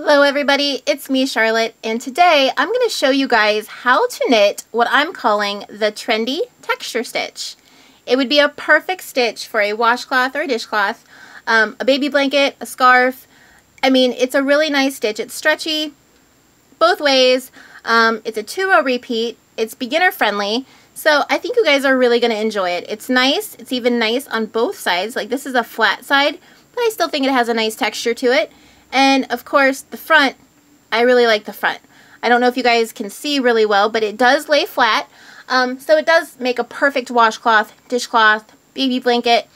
Hello everybody, it's me Charlotte and today I'm going to show you guys how to knit what I'm calling the trendy texture stitch. It would be a perfect stitch for a washcloth or a dishcloth, um, a baby blanket, a scarf. I mean it's a really nice stitch. It's stretchy both ways. Um, it's a two row repeat. It's beginner friendly. So I think you guys are really going to enjoy it. It's nice. It's even nice on both sides. Like this is a flat side, but I still think it has a nice texture to it. And of course, the front, I really like the front. I don't know if you guys can see really well, but it does lay flat. Um, so it does make a perfect washcloth, dishcloth, baby blanket.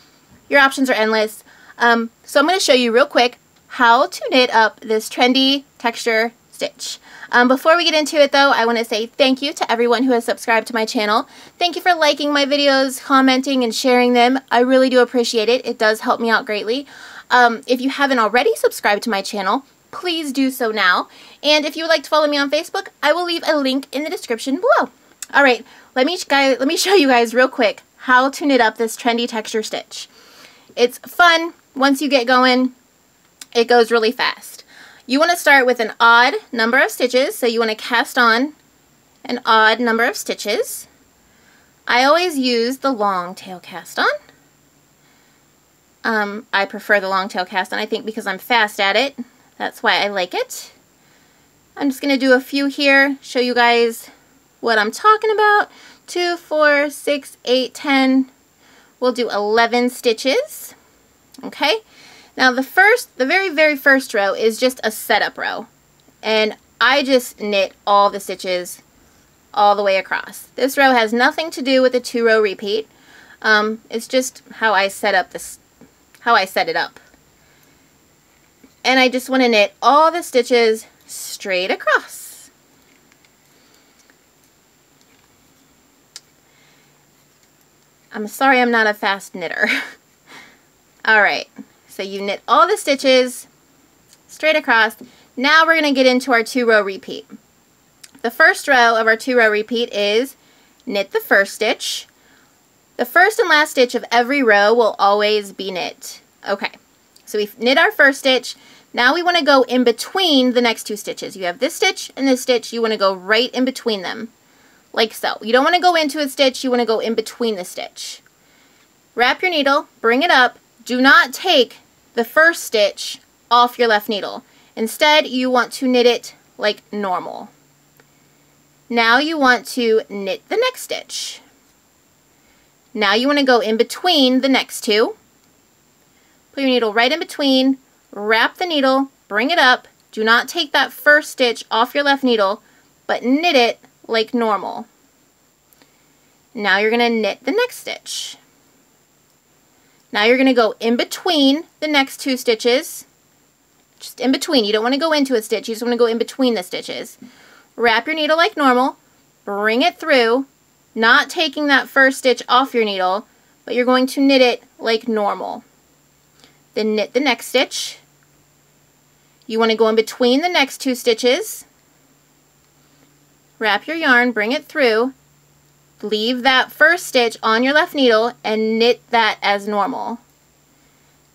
Your options are endless. Um, so I'm going to show you real quick how to knit up this trendy texture stitch. Um, before we get into it though, I want to say thank you to everyone who has subscribed to my channel. Thank you for liking my videos, commenting, and sharing them. I really do appreciate it. It does help me out greatly. Um, if you haven't already subscribed to my channel, please do so now. And if you would like to follow me on Facebook, I will leave a link in the description below. All right, let me, guys, let me show you guys real quick how to knit up this trendy texture stitch. It's fun. Once you get going, it goes really fast. You want to start with an odd number of stitches, so you want to cast on an odd number of stitches. I always use the long tail cast on. Um, I prefer the long tail cast on, I think because I'm fast at it. That's why I like it. I'm just going to do a few here, show you guys what I'm talking about. 2, 4, 6, 8, 10. We'll do 11 stitches. Okay. Now the first, the very, very first row is just a setup row. And I just knit all the stitches all the way across. This row has nothing to do with the two row repeat. Um, it's just how I set up this how I set it up. And I just want to knit all the stitches straight across. I'm sorry I'm not a fast knitter. Alright, so you knit all the stitches straight across. Now we're going to get into our two row repeat. The first row of our two row repeat is knit the first stitch, the first and last stitch of every row will always be knit. Okay, so we've knit our first stitch. Now we want to go in between the next two stitches. You have this stitch and this stitch. You want to go right in between them, like so. You don't want to go into a stitch. You want to go in between the stitch. Wrap your needle, bring it up. Do not take the first stitch off your left needle. Instead, you want to knit it like normal. Now you want to knit the next stitch. Now you want to go in between the next two. Put your needle right in between, wrap the needle, bring it up. Do not take that first stitch off your left needle, but knit it like normal. Now you're going to knit the next stitch. Now you're going to go in between the next two stitches. Just in between. You don't want to go into a stitch. You just want to go in between the stitches. Wrap your needle like normal. Bring it through not taking that first stitch off your needle, but you're going to knit it like normal. Then knit the next stitch. You want to go in between the next two stitches. Wrap your yarn, bring it through, leave that first stitch on your left needle and knit that as normal.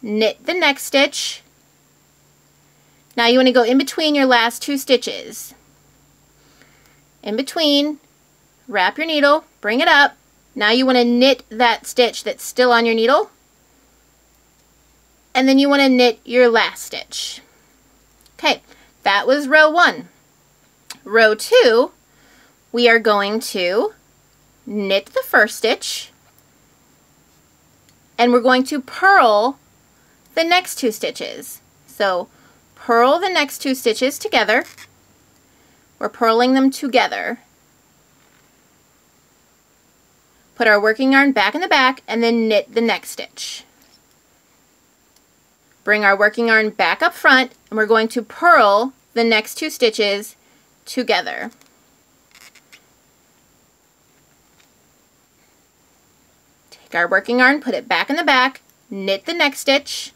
Knit the next stitch. Now you want to go in between your last two stitches. In between, wrap your needle, bring it up. Now you want to knit that stitch that's still on your needle. And then you want to knit your last stitch. Okay, that was row one. Row two, we are going to knit the first stitch and we're going to purl the next two stitches. So purl the next two stitches together. We're purling them together. Put our working yarn back in the back and then knit the next stitch. Bring our working yarn back up front and we're going to purl the next two stitches together. Take our working yarn, put it back in the back, knit the next stitch,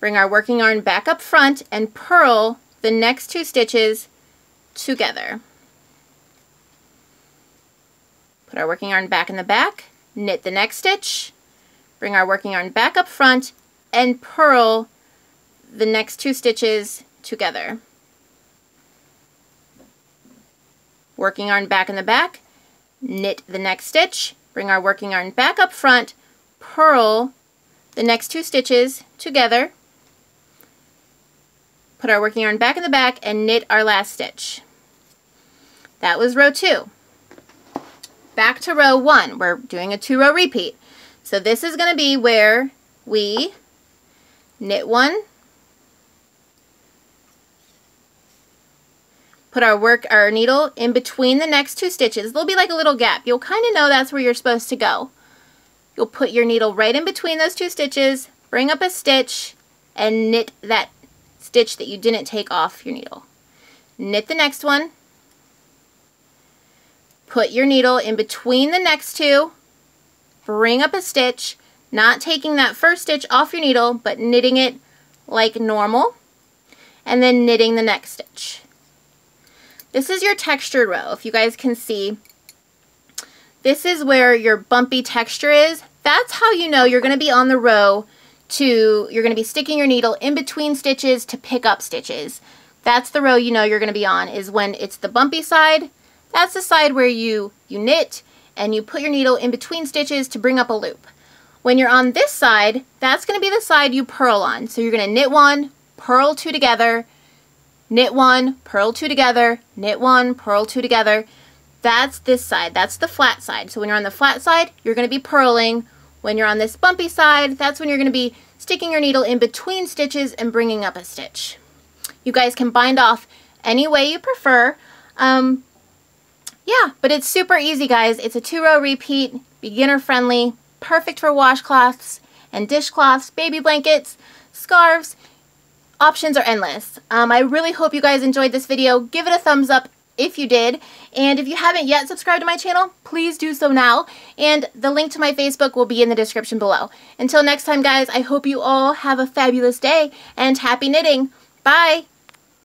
bring our working yarn back up front and purl the next two stitches together. Put our working yarn back in the back, knit the next stitch, bring our working yarn back up front, and purl the next two stitches together. Working yarn back in the back, knit the next stitch, bring our working yarn back up front, purl the next two stitches together, put our working yarn back in the back, and knit our last stitch. That was row two. Back to row one. We're doing a two row repeat. So this is going to be where we knit one, put our work our needle in between the next two stitches. There'll be like a little gap. You'll kind of know that's where you're supposed to go. You'll put your needle right in between those two stitches, bring up a stitch, and knit that stitch that you didn't take off your needle. Knit the next one, put your needle in between the next two, bring up a stitch, not taking that first stitch off your needle, but knitting it like normal, and then knitting the next stitch. This is your textured row, if you guys can see. This is where your bumpy texture is. That's how you know you're going to be on the row to, you're going to be sticking your needle in between stitches to pick up stitches. That's the row you know you're going to be on, is when it's the bumpy side. That's the side where you, you knit and you put your needle in between stitches to bring up a loop. When you're on this side, that's going to be the side you purl on. So you're going to knit one, purl two together, knit one, purl two together, knit one, purl two together. That's this side. That's the flat side. So when you're on the flat side, you're going to be purling. When you're on this bumpy side, that's when you're going to be sticking your needle in between stitches and bringing up a stitch. You guys can bind off any way you prefer. Um, yeah, but it's super easy, guys. It's a two-row repeat, beginner-friendly, perfect for washcloths and dishcloths, baby blankets, scarves. Options are endless. Um, I really hope you guys enjoyed this video. Give it a thumbs up if you did. And if you haven't yet subscribed to my channel, please do so now. And the link to my Facebook will be in the description below. Until next time, guys, I hope you all have a fabulous day and happy knitting. Bye!